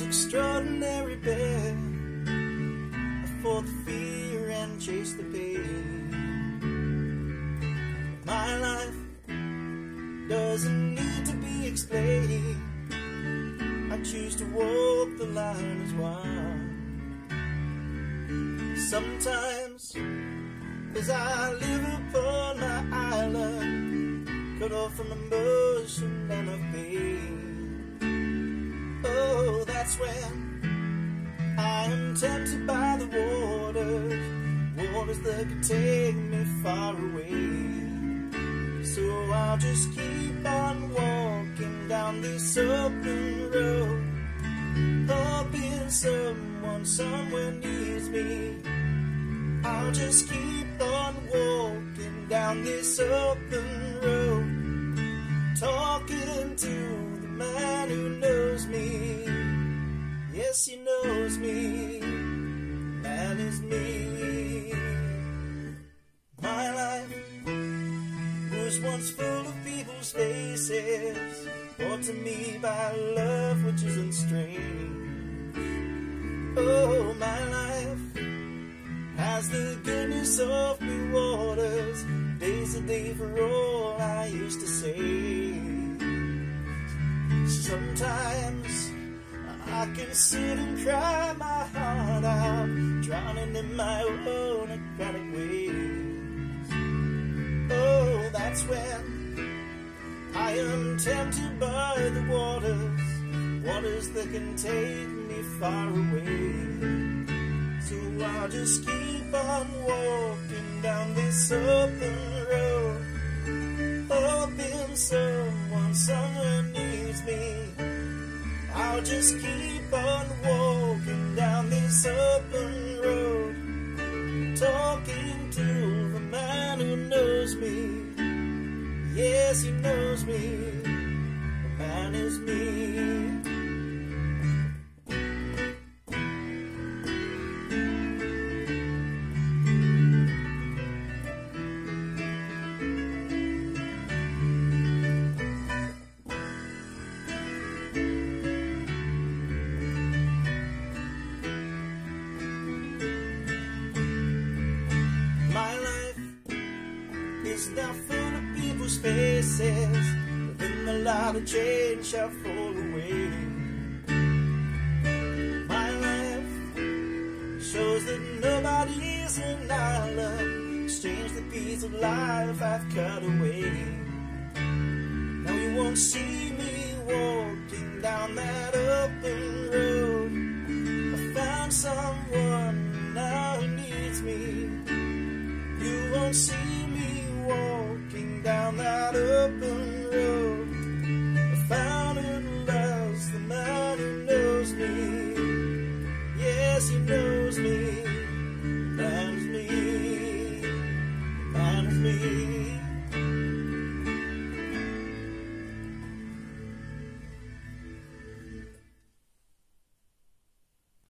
extraordinary bear. I fought the fear and chased the pain. My life doesn't need to be explained. I choose to walk the line as one. Sometimes, as I live upon my island, cut off from emotion and could take me far away. So I'll just keep on walking down this open road, hoping someone somewhere needs me. I'll just keep on walking down this open road, talking to the man who knows me. Yes, he knows me. Man is me. Was once full of people's faces, brought to me by love which is unstrained. Oh, my life has the goodness of new waters, days a day for all I used to say. Sometimes I can sit and cry my heart out, drowning in my own aquatic waves. That's when I am tempted by the waters, waters that can take me far away. So I'll just keep on walking down this open road, hoping someone somewhere needs me. I'll just keep on walking down this open road, He knows me. The man is me. My life is now faces. Then the light of change shall fall away. My life shows that nobody is an island. Strange the piece of life I've cut away. Now you won't see me walking down that open road. I found someone now who needs me. You won't see me.